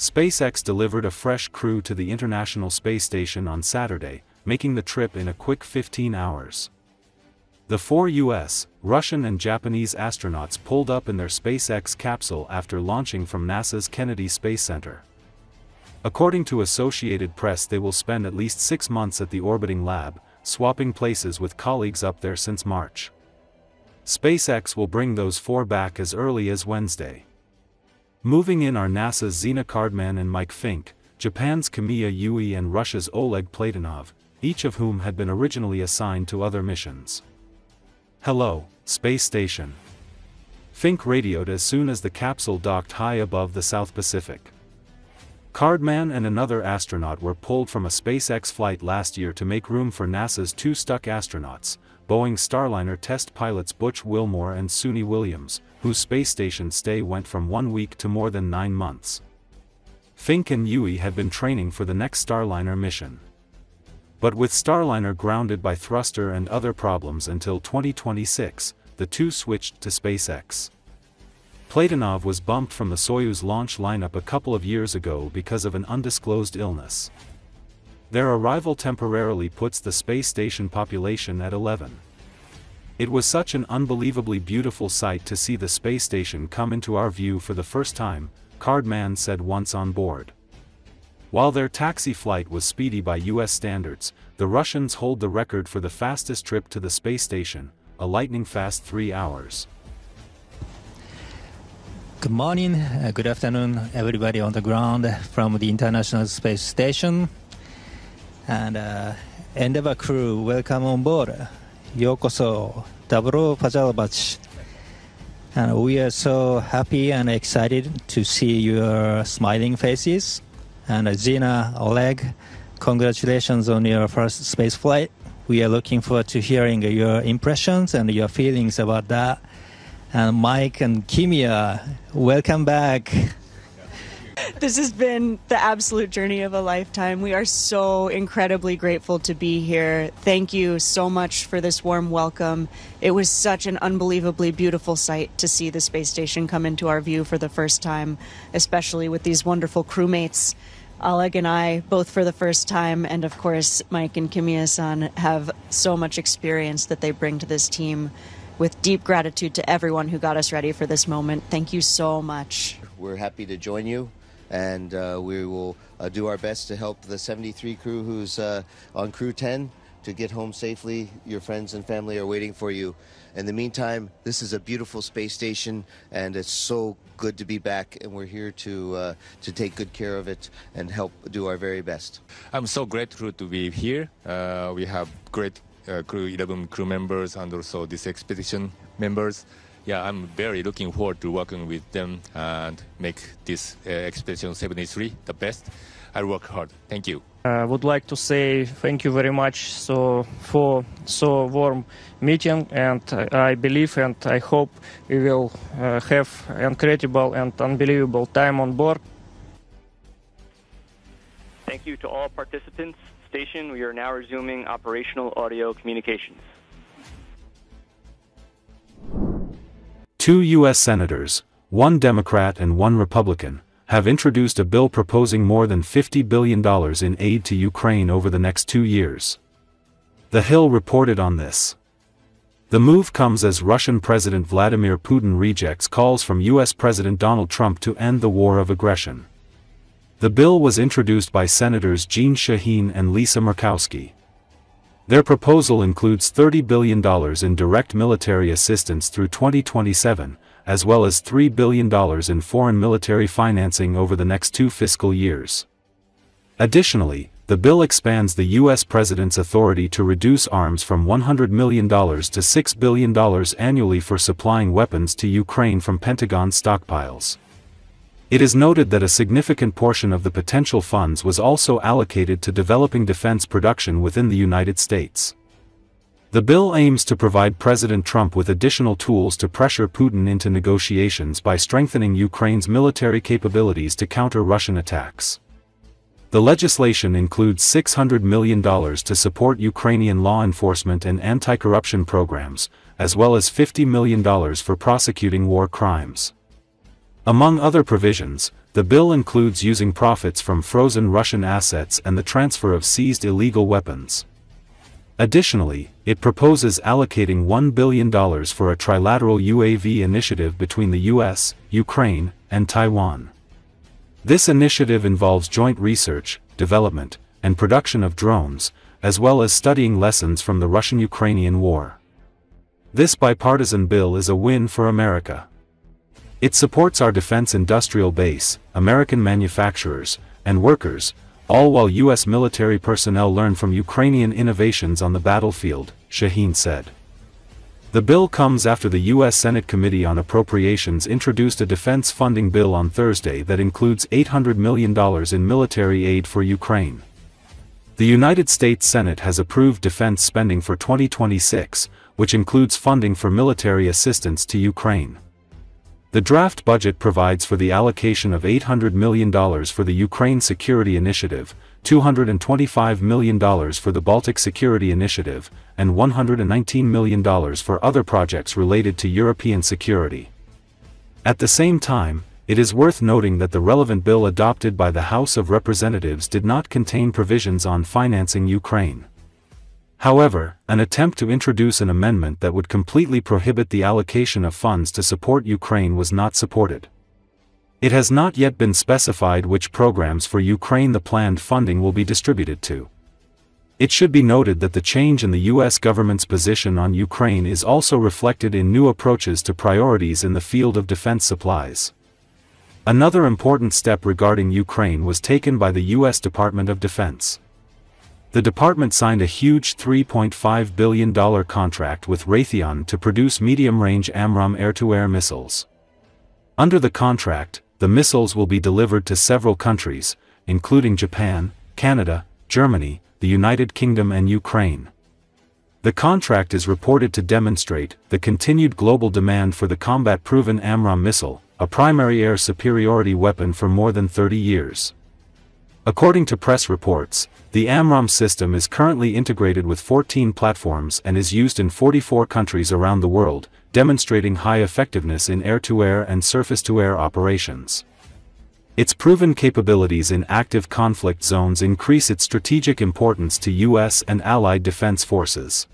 SpaceX delivered a fresh crew to the International Space Station on Saturday, making the trip in a quick 15 hours. The four US, Russian and Japanese astronauts pulled up in their SpaceX capsule after launching from NASA's Kennedy Space Center. According to Associated Press they will spend at least six months at the orbiting lab, swapping places with colleagues up there since March. SpaceX will bring those four back as early as Wednesday. Moving in are NASA's Zena Cardman and Mike Fincke, Japan's Kimiya Yui and Russia's Oleg Platonov, each of whom had been originally assigned to other missions. Hello, space station. Fincke radioed as soon as the capsule docked high above the South Pacific. Cardman and another astronaut were pulled from a SpaceX flight last year to make room for NASA's two stuck astronauts, Boeing Starliner test pilots Butch Wilmore and Suni Williams, whose space station stay went from one week to more than nine months. Fincke and Yui had been training for the next Starliner mission. But with Starliner grounded by thruster and other problems until 2026, the two switched to SpaceX. Platonov was bumped from the Soyuz launch lineup a couple of years ago because of an undisclosed illness. Their arrival temporarily puts the space station population at 11. It was such an unbelievably beautiful sight to see the space station come into our view for the first time, Cardman said once on board. While their taxi flight was speedy by US standards, the Russians hold the record for the fastest trip to the space station, a lightning-fast three hours. Good morning, uh, good afternoon, everybody on the ground from the International Space Station. And uh, Endeavour crew, welcome on board. Yokoso, Dabro Pajalbach. And we are so happy and excited to see your smiling faces. And Zena, Oleg, congratulations on your first space flight. We are looking forward to hearing your impressions and your feelings about that. And Mike and Kimiya, welcome back. This has been the absolute journey of a lifetime. We are so incredibly grateful to be here. Thank you so much for this warm welcome. It was such an unbelievably beautiful sight to see the space station come into our view for the first time, especially with these wonderful crewmates Oleg and I, both for the first time, and of course, Mike and Kimiya san, have so much experience that they bring to this team. With deep gratitude to everyone who got us ready for this moment. Thank you so much. We're happy to join you, and uh, we will uh, do our best to help the 73 crew who's uh, on Crew 10 to get home safely. Your friends and family are waiting for you. In the meantime, this is a beautiful space station, and it's so good to be back. And we're here to uh, to take good care of it and help do our very best. I'm so grateful to be here. Uh, we have great uh, crew, 11 crew members, and also this expedition members. Yeah, I'm very looking forward to working with them and make this uh, expedition 73 the best. I'll work hard. Thank you. I would like to say thank you very much so for so warm meeting and I believe and I hope we will uh, have incredible and unbelievable time on board. Thank you to all participants. Station, we are now resuming operational audio communications. Two U.S. senators, one Democrat and one Republican, have introduced a bill proposing more than $50 billion in aid to Ukraine over the next two years. The Hill reported on this. The move comes as Russian President Vladimir Putin rejects calls from U.S. President Donald Trump to end the war of aggression. The bill was introduced by Senators Jeanne Shaheen and Lisa Murkowski. Their proposal includes $30 billion in direct military assistance through 2027, as well as $3 billion in foreign military financing over the next two fiscal years. Additionally, the bill expands the U.S. President's authority to reduce arms from $100 million to $6 billion annually for supplying weapons to Ukraine from Pentagon stockpiles. It is noted that a significant portion of the potential funds was also allocated to developing defense production within the United States. The bill aims to provide President Trump with additional tools to pressure Putin into negotiations by strengthening Ukraine's military capabilities to counter Russian attacks. The legislation includes $600 million to support Ukrainian law enforcement and anti-corruption programs, as well as $50 million for prosecuting war crimes. Among other provisions, the bill includes using profits from frozen Russian assets and the transfer of seized illegal weapons. Additionally, it proposes allocating $1 billion for a trilateral UAV initiative between the US, Ukraine, and Taiwan. This initiative involves joint research, development, and production of drones, as well as studying lessons from the Russian-Ukrainian war. This bipartisan bill is a win for America. It supports our defense industrial base, American manufacturers, and workers, all while U.S. military personnel learn from Ukrainian innovations on the battlefield, Shaheen said. The bill comes after the U.S. Senate Committee on Appropriations introduced a defense funding bill on Thursday that includes $800 million in military aid for Ukraine. The United States Senate has approved defense spending for 2026, which includes funding for military assistance to Ukraine. The draft budget provides for the allocation of $800 million for the Ukraine Security Initiative, $225 million for the Baltic Security Initiative, and $119 million for other projects related to European security. At the same time, it is worth noting that the relevant bill adopted by the House of Representatives did not contain provisions on financing Ukraine. However, an attempt to introduce an amendment that would completely prohibit the allocation of funds to support Ukraine was not supported. It has not yet been specified which programs for Ukraine the planned funding will be distributed to. It should be noted that the change in the U.S. government's position on Ukraine is also reflected in new approaches to priorities in the field of defense supplies. Another important step regarding Ukraine was taken by the U.S. Department of Defense the department signed a huge $3.5 billion contract with Raytheon to produce medium-range AMRAAM air-to-air missiles. Under the contract, the missiles will be delivered to several countries, including Japan, Canada, Germany, the United Kingdom and Ukraine. The contract is reported to demonstrate the continued global demand for the combat-proven AMRAAM missile, a primary air superiority weapon for more than 30 years. According to press reports, the AMRAAM system is currently integrated with 14 platforms and is used in 44 countries around the world, demonstrating high effectiveness in air-to-air and surface-to-air operations. Its proven capabilities in active conflict zones increase its strategic importance to U.S. and allied defense forces.